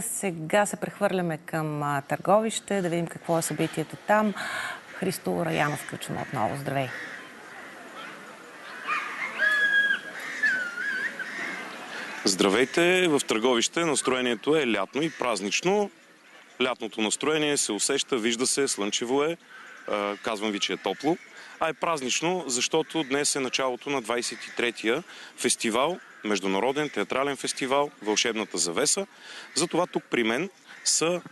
Сега се прехвърляме към Търговище, да видим какво е събитието там. Христо Раянов включваме отново. Здравей! Здравейте! В Търговище настроението е лятно и празнично. Лятното настроение се усеща, вижда се, слънчево е. Казвам ви, че е топло. А е празнично, защото днес е началото на 23-я фестивал, Международен театрален фестивал Вълшебната завеса. Затова тук при мен са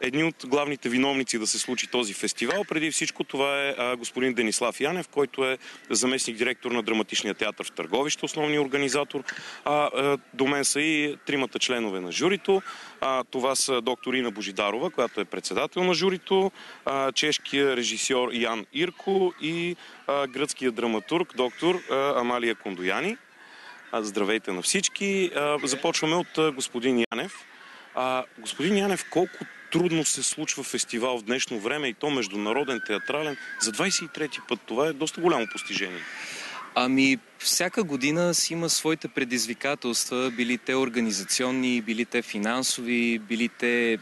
едни от главните виновници да се случи този фестивал. Преди всичко това е а, господин Денислав Янев, който е заместник директор на Драматичния театър в Търговище, основния организатор. А, а, до мен са и тримата членове на журито. А, това са доктор Ина Божидарова, която е председател на журито, а, чешкия режисьор Ян Ирко и а, гръцкия драматург доктор а, Амалия Кондояни. Здравейте на всички. Започваме от господин Янев. Господин Янев, колко трудно се случва фестивал в днешно време и то международен, театрален. За 23-ти път това е доста голямо постижение. Ами, всяка година си има своите предизвикателства, били те организационни, били те финансови, били те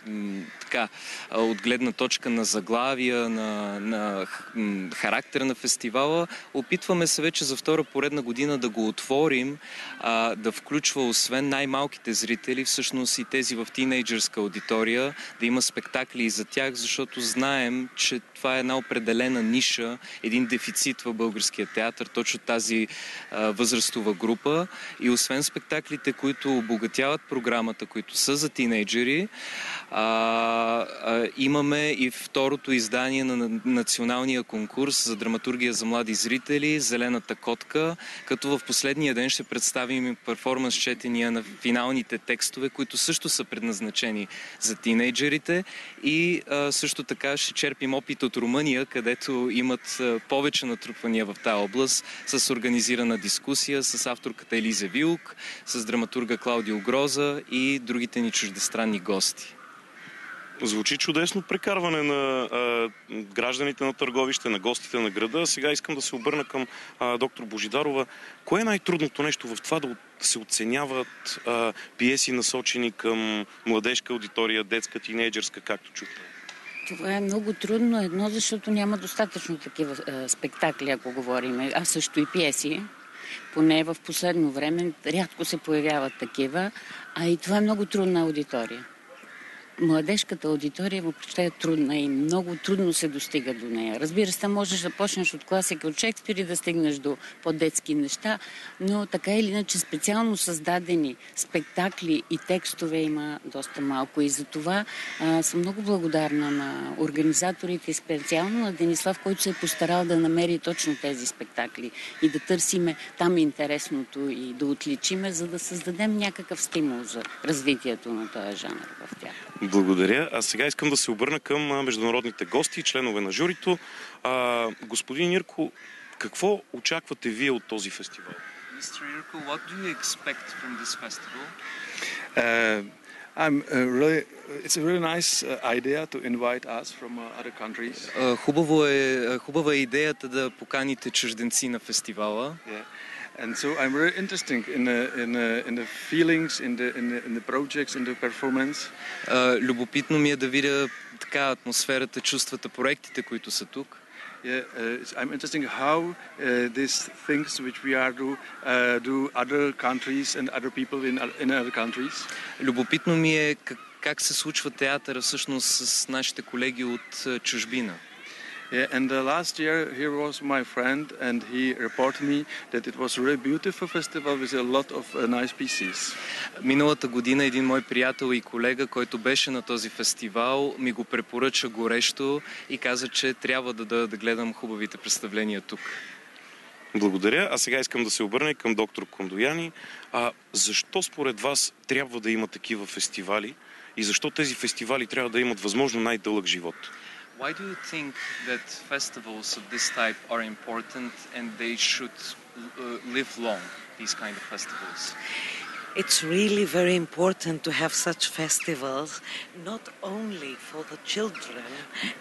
така, от гледна точка на заглавия, на, на характер на фестивала. Опитваме се вече за втора поредна година да го отворим, а, да включва освен най-малките зрители, всъщност и тези в тинейджърска аудитория, да има спектакли и за тях, защото знаем, че това е една определена ниша, един дефицит в българския театър, точно тази възрастова група. И освен спектаклите, които обогатяват програмата, които са за тинейджери, имаме и второто издание на националния конкурс за драматургия за млади зрители, Зелената котка, като в последния ден ще представим и перформанс четения на финалните текстове, които също са предназначени за тинейджерите и а, също така ще черпим опит от Румъния, където имат повече натрупвания в тази област с организирана дискусия с авторката Елиза Вилк, с драматурга Клаудио Гроза и другите ни чуждестранни гости. Звучи чудесно прекарване на а, гражданите на Търговище, на гостите на града. Сега искам да се обърна към а, доктор Божидарова. Кое е най-трудното нещо в това да се оценяват а, пиеси насочени към младежка аудитория, детска, тинейджерска, както чухте? Това е много трудно. Едно, защото няма достатъчно такива е, спектакли, ако говорим, а също и пиеси. Поне в последно време рядко се появяват такива, а и това е много трудна аудитория. Младежката аудитория въобще е трудна и много трудно се достига до нея. Разбира се, можеш да почнеш от класика от Шекспир и да стигнеш до по-детски неща, но така или иначе специално създадени спектакли и текстове има доста малко. И за това а, съм много благодарна на организаторите и специално на Денислав, който се е постарал да намери точно тези спектакли и да търсиме там интересното и да отличиме, за да създадем някакъв стимул за развитието на този жанр в. Благодаря. А сега искам да се обърна към международните гости, членове на журито. А, господин Ирко, какво очаквате вие от този фестивал? Mr. Irko, what do you expect from this festival? Uh, I'm uh, really. It's a really nice uh, idea to invite us from uh, other countries. А, Хубаво е, хубава е идеята да поканите чужденци на фестивала. Yeah. And so I'm very interested in the in the, in the feelings, in the, in the in the projects, in the performance. А, Любопитно ми е да видя така атмосферата, чувствата, проектите, които са тук. Yeah, uh, it's- I'm interested in how uh, these things which we are do uh, do other countries and other people in oth- in other countries. Любопитно ми е как, как се случва театъра всъщност с нашите колеги от а, чужбина. Yeah, and uh, last year here was my friend, and he reported me that it was a really beautiful festival with a lot of uh, nice pieces. Миналата година един мой приятел и колега, който беше на този фестивал, ми го препоръча горещо и каза, че трябва да, да, да гледам хубавите представления тук. Благодаря. А сега искам да се обърна и към доктор Кондояни. А, защо според вас трябва да има такива фестивали и защо тези фестивали трябва да имат възможно най-дълъг живот? Why do you think that festivals of this type are important and they should uh, live long, these kind of festivals? It's really very important to have such festivals, not only for the children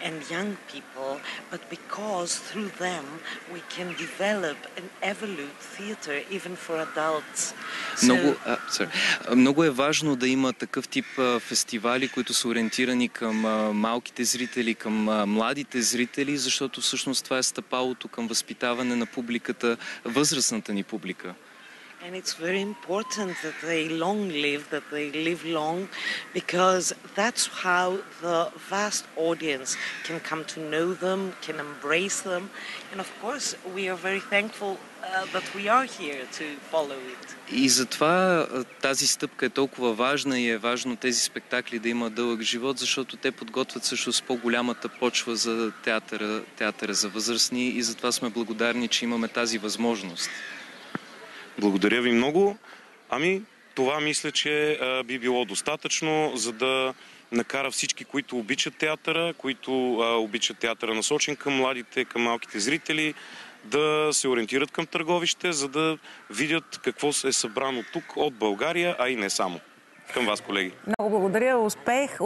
and young people, but because through them we can develop and evolve theater even for adults. Много, а, много е важно да има такъв тип а, фестивали, които са ориентирани към а, малките зрители, към а, младите зрители, защото всъщност това е стъпалото към възпитаване на публиката, възрастната ни публика. And it's very important that they long live, that they live long, because that's how the vast audience can come to know them, can embrace them. And of course, we are very thankful uh, that we are here to follow it. И затова а, тази стъпка е толкова важна и е важно тези спектакли да имат дълъг живот, защото те подготвят също с по-голямата почва за театъра, театъра за възрастни и затова сме благодарни, че имаме тази възможност. Благодаря ви много. Ами, това мисля, че би било достатъчно, за да накара всички, които обичат театъра, които а, обичат театъра насочен към младите, към малките зрители, да се ориентират към търговище, за да видят какво е събрано тук от България, а и не само. Към вас, колеги. Много благодаря. Успех!